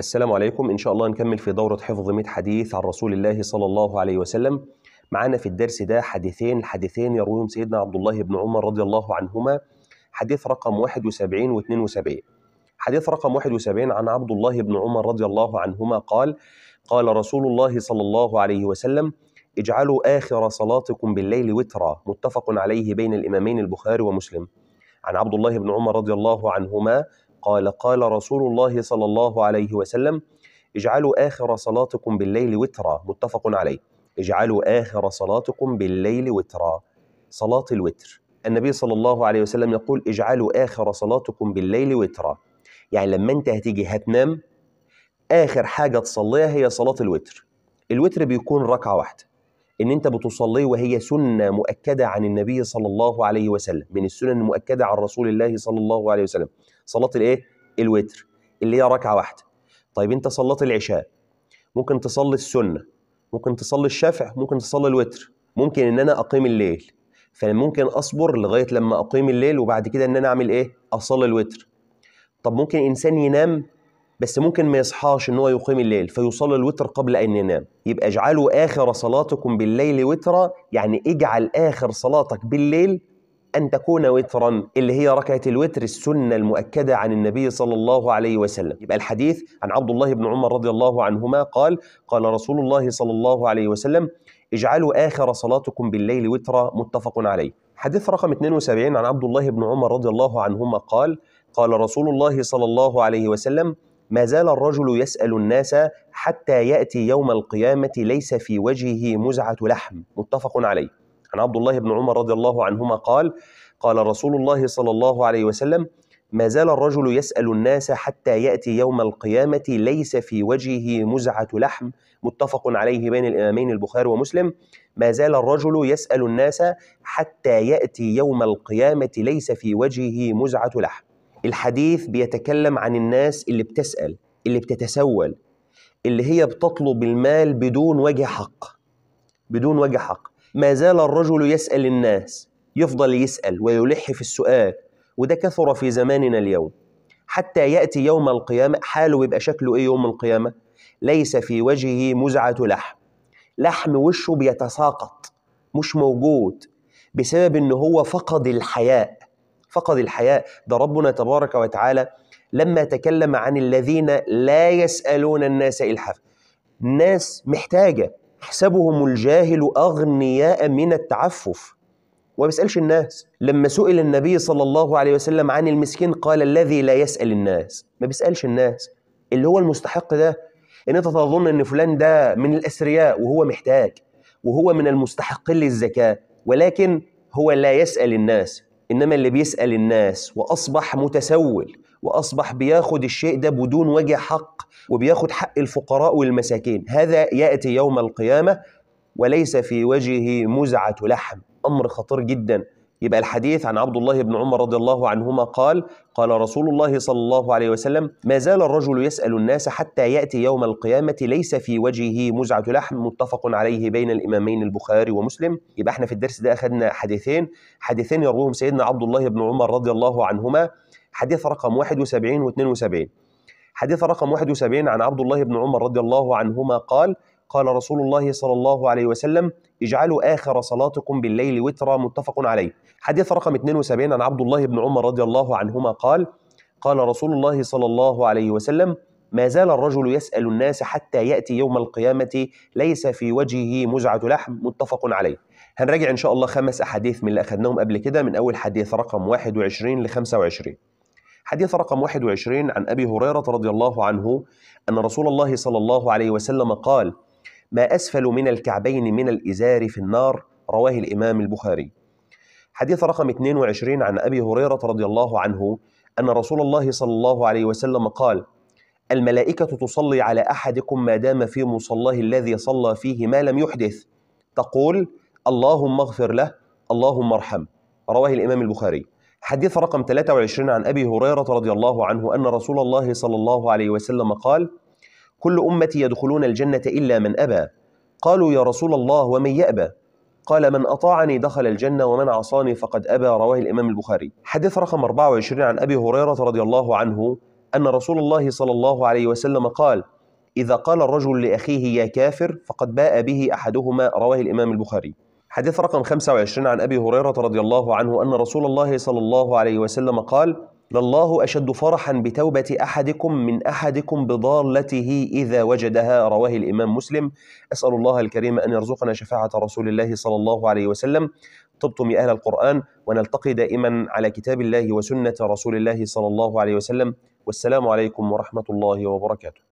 السلام عليكم. إن شاء الله نكمل في دورة حفظ 100 حديث عن رسول الله صلى الله عليه وسلم. معنا في الدرس ده حديثين الحديثين يرويهم سيدنا عبد الله بن عمر رضي الله عنهما. حديث رقم 71 و 72 حديث رقم 71 عن عبد الله بن عمر رضي الله عنهما قال قال رسول الله صلى الله عليه وسلم اجعلوا آخر صلاتكم بالليل وترا. متفق عليه بين الإمامين البخاري ومسلم. عن عبد الله بن عمر رضي الله عنهما قال قال رسول الله صلى الله عليه وسلم اجعلوا آخر صلاتكم بالليل وترا. متفق عليه. اجعلوا آخر صلاتكم بالليل وترا. صلاة الوتر. النبي صلى الله عليه وسلم يقول اجعلوا آخر صلاتكم بالليل وترا. يعني لما انت هتيجي هتنام آخر حاجة تصليها هي صلاة الوتر. الوتر بيكون ركعة واحدة. إن أنت بتصليه وهي سنة مؤكدة عن النبي صلى الله عليه وسلم من السنن المؤكدة عن رسول الله صلى الله عليه وسلم. صلاة الإيه؟ الوتر اللي هي ركعة واحدة. طيب أنت صلات العشاء ممكن تصلي السنة ممكن تصلي الشفع ممكن تصلي الوتر. ممكن إن أنا أقيم الليل فممكن أصبر لغاية لما أقيم الليل وبعد كده إن أنا أعمل إيه؟ أصلي الوتر. طب ممكن إنسان ينام بس ممكن ما يصحاش إن هو يقيم الليل فيصلي الوتر قبل أن ينام. يبقى اجعلوا آخر صلاتكم بالليل وترا يعني اجعل آخر صلاتك بالليل أن تكون وترا اللي هي ركعة الوتر السنة المؤكدة عن النبي صلى الله عليه وسلم. يبقى الحديث عن عبد الله بن عمر رضي الله عنهما قال قال رسول الله صلى الله عليه وسلم اجعلوا آخر صلاتكم بالليل وترا. متفق عليه. حديث رقم 72 عن عبد الله بن عمر رضي الله عنهما قال قال رسول الله صلى الله عليه وسلم ما زال الرجل يسأل الناس حتى يأتي يوم القيامة ليس في وجهه مزعة لحم. متفق عليه. عن عبد الله بن عمر رضي الله عنهما قال قال رسول الله صلى الله عليه وسلم ما زال الرجل يسأل الناس حتى يأتي يوم القيامة ليس في وجهه مزعة لحم. متفق عليه بين الإمامين البخاري ومسلم. ما زال الرجل يسأل الناس حتى يأتي يوم القيامة ليس في وجهه مزعة لحم. الحديث بيتكلم عن الناس اللي بتسأل اللي بتتسول اللي هي بتطلب المال بدون وجه حق بدون وجه حق. ما زال الرجل يسأل الناس يفضل يسأل ويلح في السؤال وده كثر في زماننا اليوم. حتى يأتي يوم القيامة حاله يبقى شكله إيه يوم القيامة؟ ليس في وجهه مزعة لحم. لحم وشه بيتساقط مش موجود بسبب إن هو فقد الحياء. فقد الحياء. ده ربنا تبارك وتعالى لما تكلم عن الذين لا يسألون الناس إلحافا الناس محتاجة حسبهم الجاهل أغنياء من التعفف. وما بيسألش الناس. لما سئل النبي صلى الله عليه وسلم عن المسكين قال الذي لا يسأل الناس. ما بيسألش الناس. اللي هو المستحق ده إن أنت تظن إن فلان ده من الأثرياء وهو محتاج وهو من المستحقين للزكاة ولكن هو لا يسأل الناس إنما اللي بيسأل الناس وأصبح متسول وأصبح بياخد الشيء ده بدون وجه حق وبياخد حق الفقراء والمساكين. هذا يأتي يوم القيامة وليس في وجهه مزعة لحم. أمر خطير جدا. يبقى الحديث عن عبد الله بن عمر رضي الله عنهما قال قال رسول الله صلى الله عليه وسلم ما زال الرجل يسأل الناس حتى يأتي يوم القيامة ليس في وجهه مزعة لحم متفق عليه بين الإمامين البخاري ومسلم. يبقى إحنا في الدرس ده أخذنا حديثين. حديثين يروهم سيدنا عبد الله بن عمر رضي الله عنهما. حديث رقم 71 و 72 حديث رقم 71 عن عبد الله بن عمر رضي الله عنهما قال قال رسول الله صلى الله عليه وسلم اجعلوا آخر صلاتكم بالليل وترا متفق عليه. حديث رقم 72 عن عبد الله بن عمر رضي الله عنهما قال قال رسول الله صلى الله عليه وسلم ما زال الرجل يسأل الناس حتى يأتي يوم القيامة ليس في وجهه مزعة لحم متفق عليه. هنراجع إن شاء الله خمس أحاديث من اللي أخذناهم قبل كده من أول حديث رقم 21 ل 25 حديث رقم 21 عن أبي هريرة رضي الله عنه أن رسول الله صلى الله عليه وسلم قال ما أسفل من الكعبين من الإزار في النار رواه الإمام البخاري. حديث رقم 22 عن أبي هريرة رضي الله عنه أن رسول الله صلى الله عليه وسلم قال الملائكة تصلي على أحدكم ما دام في مصلاه الذي صلى فيه ما لم يحدث تقول اللهم اغفر له اللهم ارحم رواه الإمام البخاري. حديث رقم 23 عن أبي هريرة رضي الله عنه أن رسول الله صلى الله عليه وسلم قال كل أمتي يدخلون الجنة إلا من أبى. قالوا يا رسول الله ومن يأبى؟ قال من أطاعني دخل الجنة ومن عصاني فقد أبى رواه الإمام البخاري. حديث رقم 24 عن أبي هريرة رضي الله عنه أن رسول الله صلى الله عليه وسلم قال إذا قال الرجل لأخيه يا كافر فقد باء به أحدهما رواه الإمام البخاري. حديث رقم 25 عن أبي هريرة رضي الله عنه أن رسول الله صلى الله عليه وسلم قال لله أشد فرحا بتوبة أحدكم من أحدكم بضالته إذا وجدها رواه الإمام مسلم. أسأل الله الكريم أن يرزقنا شفاعة رسول الله صلى الله عليه وسلم. طبتم يا أهل القرآن ونلتقي دائما على كتاب الله وسنة رسول الله صلى الله عليه وسلم. والسلام عليكم ورحمة الله وبركاته.